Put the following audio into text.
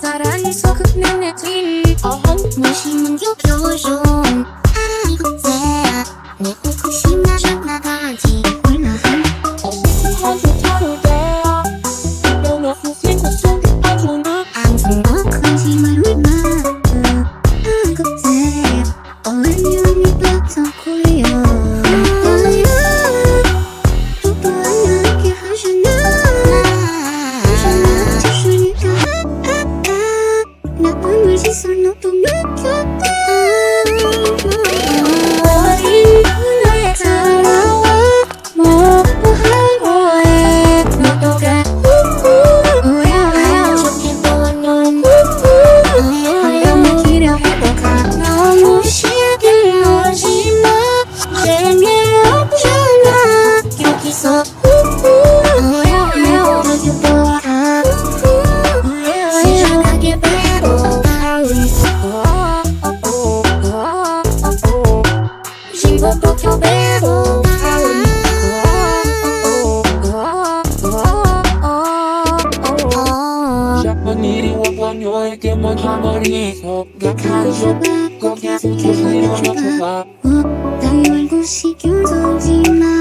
사랑이 소극 내내 뒤 어헝 무심한 교 표정 その友達 무언 너에게 먼저 머리속에 가져가 거기서 계속 이러면 좋아 어, 울고 시켜서지 마